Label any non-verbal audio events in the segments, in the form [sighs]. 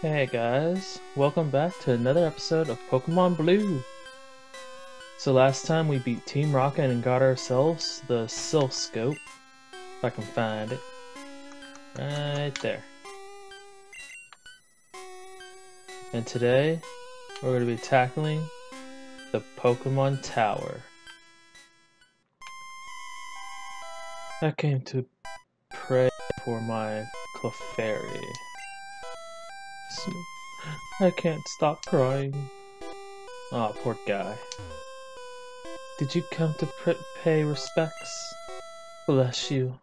Hey guys, welcome back to another episode of Pokemon Blue. So last time we beat Team Rocket and got ourselves the Silph Scope. If I can find it. Right there. And today, we're going to be tackling the Pokemon Tower. I came to pray for my Clefairy. [laughs] I can't stop crying. Ah, oh, poor guy. Did you come to pay respects? Bless you.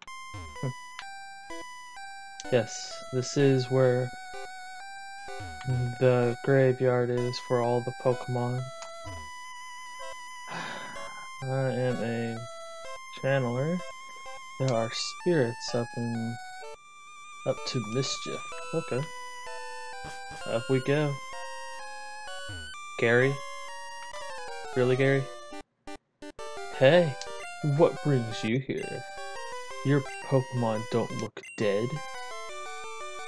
yes, this is where the graveyard is for all the Pokemon. [sighs] I am a channeler. There are spirits up in up to mischief. Okay. Up we go. Gary? Really, Gary? Hey, what brings you here? Your Pokemon don't look dead.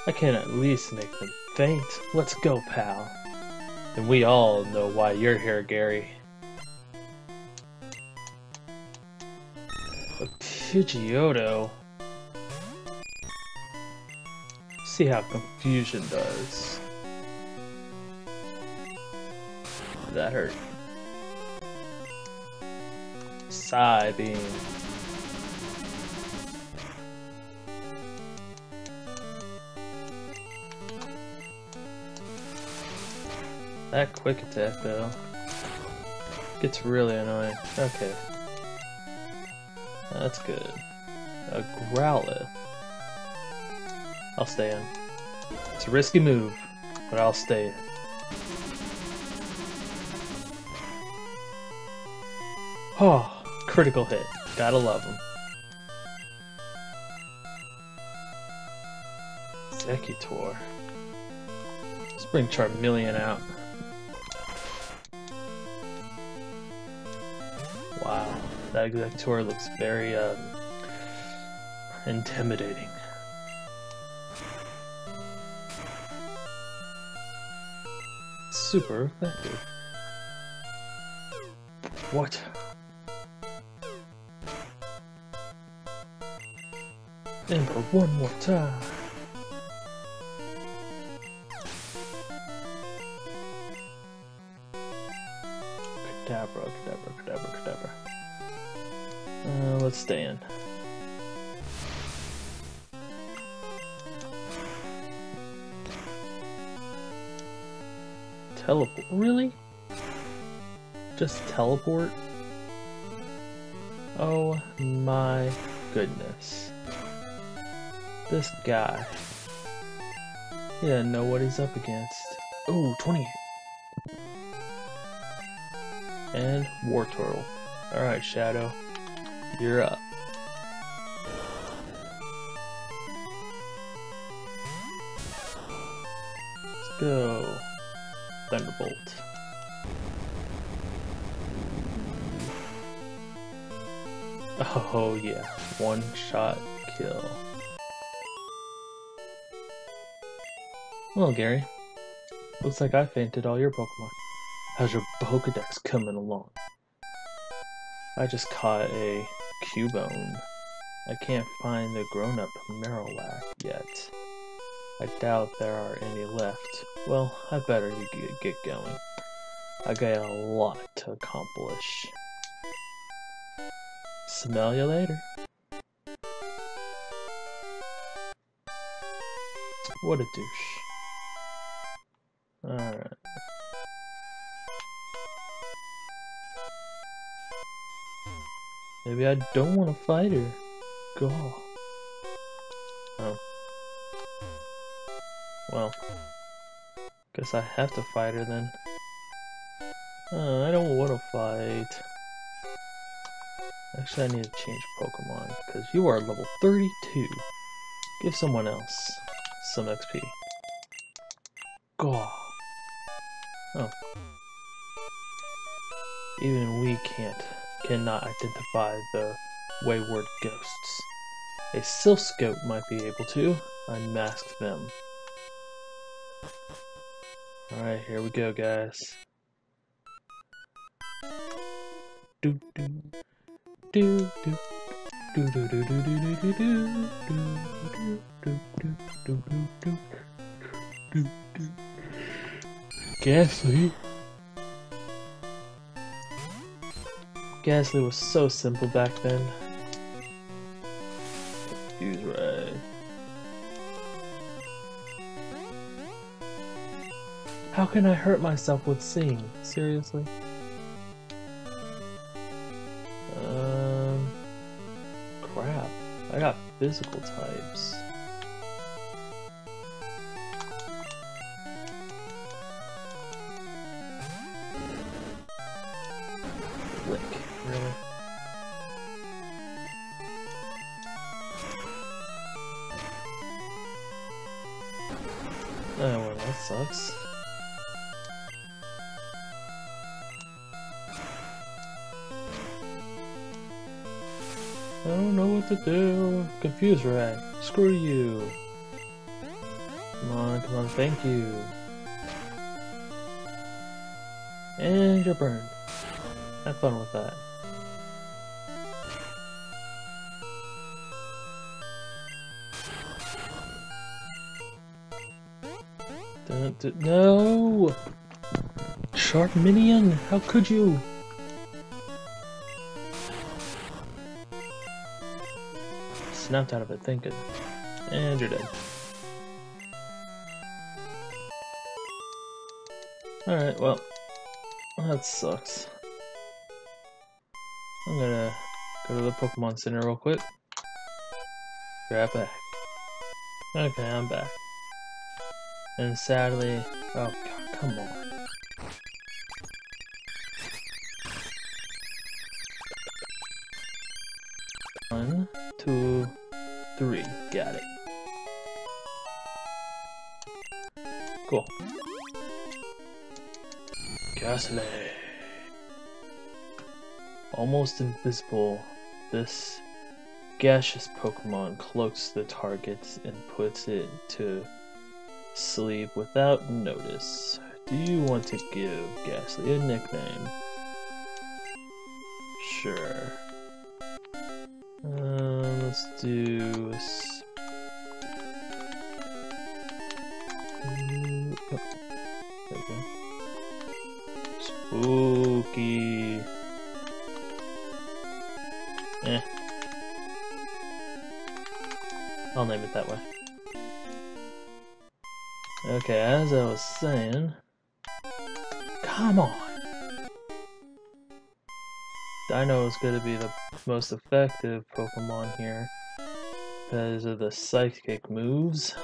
I can at least make them faint. Let's go, pal. And we all know why you're here, Gary. A Pidgeotto? See how confusion does. Oh, that hurt. Side Psybeam. That quick attack though gets really annoying. Okay. That's good. A Growlithe. I'll stay in. It's a risky move, but I'll stay in. Oh, critical hit. Gotta love him. Exeggutor. Let's bring Charmeleon out. Wow, that Exeggutor looks very um, intimidating. Super effective. What? Ember one more time. Kadabra, Kadabra, Kadabra, Kadabra. Uh, let's stay in. Teleport? Really? Just teleport? Oh my goodness. This guy. Yeah, know what he's up against. Oh, 28. And Wartortle. Alright, Shadow. You're up. Let's go. Thunderbolt. Oh yeah, one shot kill. Well, Gary. Looks like I fainted all your Pokemon. How's your Pokedex coming along? I just caught a Cubone. I can't find the grown-up Marowak yet. I doubt there are any left. Well, I better get going. I got a lot to accomplish. Smell you later. What a douche. Alright. Maybe I don't want to fight her. Go. Oh. Well. Guess I have to fight her then. Uh, I don't want to fight. Actually, I need to change Pokemon, because you are level 32. Give someone else some XP. Go. Oh. Even we can't, cannot identify the wayward ghosts. A Silph Scope might be able to unmask them. Alright, here we go, guys. Gastly. Gastly was so simple back then. Can I hurt myself with seeing? Seriously? Um, crap. I got physical types. Really? Oh, well, that sucks. I don't know what to do. Confuse Ray. Screw you. Come on, come on, thank you. And you're burned. Have fun with that. Dun, dun, no! Sharp minion, how could you? Snapped out of it thank thinking. And you're dead. Alright, well, that sucks. I'm gonna go to the Pokemon Center real quick. Be right back. Okay, I'm back. And sadly, oh god, come on. Cool. Gastly. Almost invisible, this gaseous Pokemon cloaks the target and puts it to sleep without notice. Do you want to give Gastly a nickname? Sure. Um, let's do. Spooky. Eh. I'll name it that way. Okay, as I was saying. Come on! Dino is going to be the most effective Pokemon here because of the psychic moves.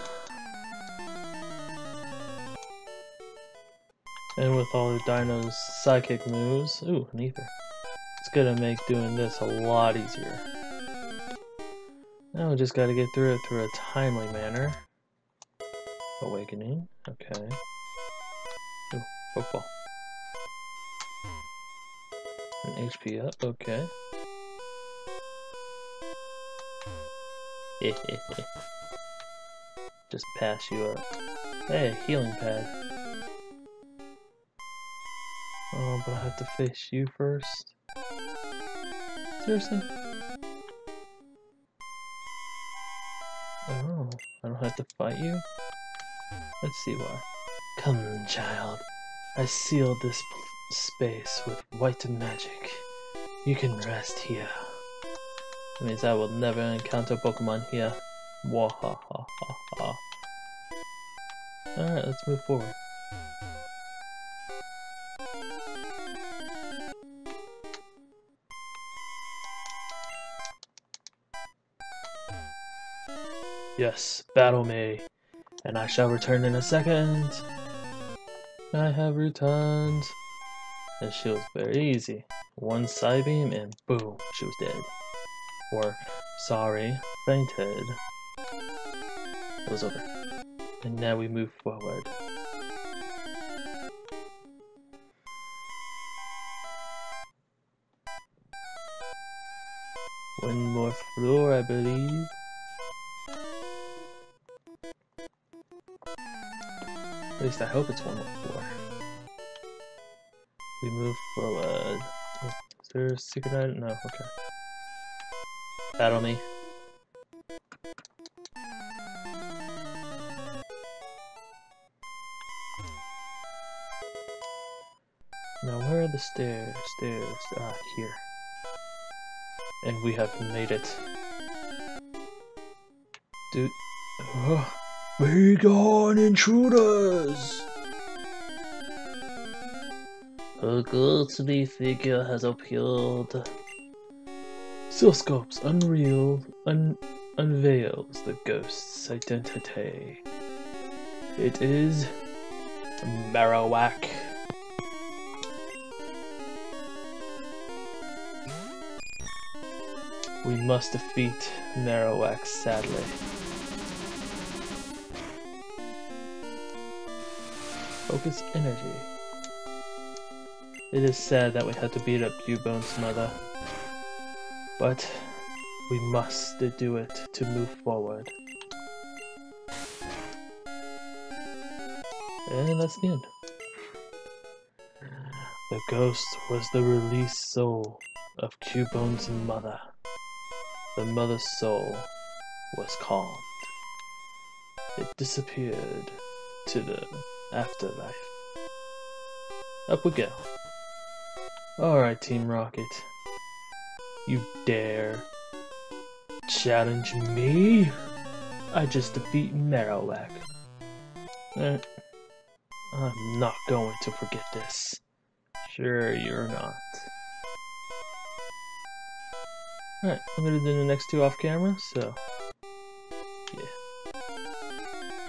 And with all the Dino's psychic moves, ooh, an ether. It's gonna make doing this a lot easier. Now we just gotta get through it through a timely manner. Awakening, okay. Ooh, football. An HP up, okay. [laughs] Just pass you up. Hey, healing pad. Oh, but I have to face you first. Seriously? Oh, I don't have to fight you? Let's see why. Come, child. I sealed this space with white magic. You can rest here. That means I will never encounter Pokemon here. Wahahaha. Alright, let's move forward. Yes, battle me, and I shall return in a second. I have returned. And she was very easy. One Psybeam and boom, she was dead. Or, sorry, fainted. It was over. And now we move forward. One more floor, I believe. Least I hope it's 114. We move forward. Is there a secret item? No, okay. Battle me. Now where are the stairs? Stairs. Ah, here. And we have made it. Dude. Oh. Be gone, intruders! A ghostly figure has appeared. Silph Scope's unreal un unveils the ghost's identity. It is Marowak. We must defeat Marowak, sadly. Focus energy. It is sad that we had to beat up Cubone's mother. But we must do it to move forward. And that's the end. The ghost was the released soul of Cubone's mother. The mother's soul was calmed. It disappeared to the afterlife. Up we go. Alright, Team Rocket. You dare challenge me? I just defeat Marowak. Eh, I'm not going to forget this. Sure, you're not. Alright, I'm gonna do the next two off camera, so. Yeah.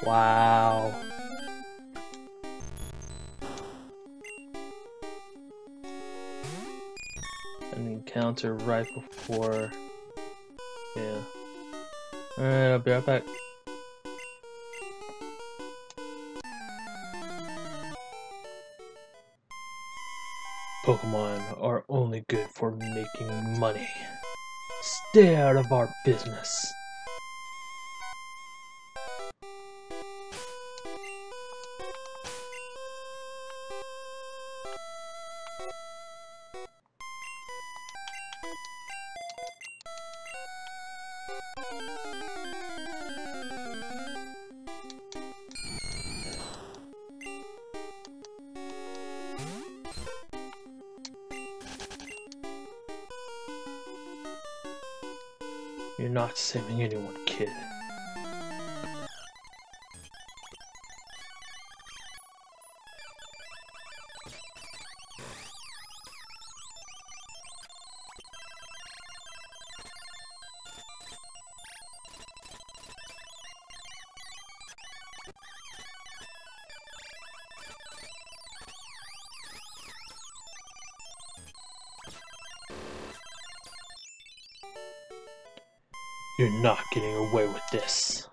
Wow. Encounter right before. Yeah. Alright, I'll be right back. Pokemon are only good for making money. Stay out of our business. You're not saving anyone, kid. You're not getting away with this.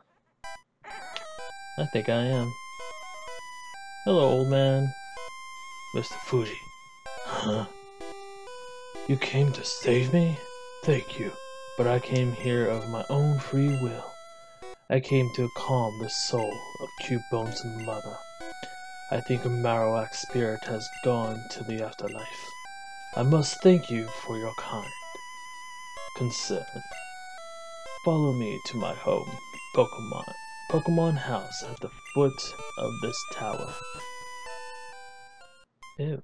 I think I am. Hello, old man. Mr. Fuji. Huh? You came to save me? Thank you. But I came here of my own free will. I came to calm the soul of Cubone's mother. I think Marowak's spirit has gone to the afterlife. I must thank you for your kind concern. Follow me to my home, Pokemon. Pokemon House at the foot of this tower. Ew.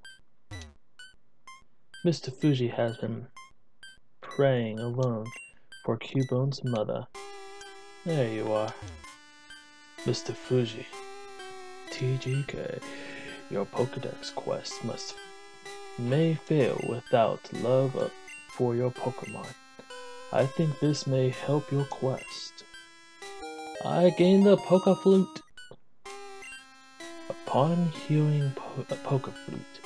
Mr. Fuji has been praying alone for Cubone's mother. There you are. Mr. Fuji. TGK. Your Pokedex quest must may fail without love for your Pokemon. I think this may help your quest. I gained the Poke Flute. Upon healing po uh, a Poke Flute,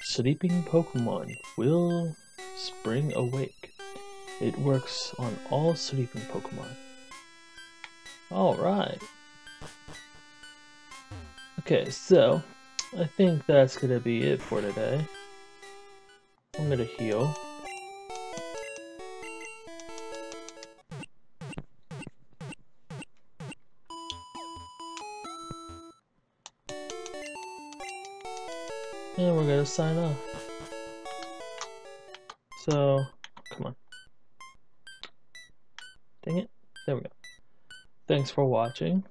sleeping Pokemon will spring awake. It works on all sleeping Pokemon. Alright. Okay, so I think that's gonna be it for today. I'm gonna heal. Gonna sign off. So, come on. Dang it. There we go. Thanks for watching.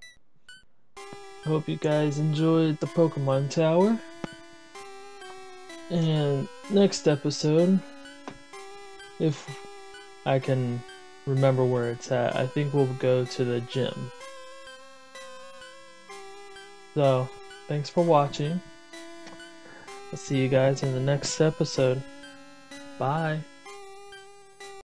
Hope you guys enjoyed the Pokemon Tower. And next episode, if I can remember where it's at, I think we'll go to the gym. So, thanks for watching. I'll see you guys in the next episode. Bye.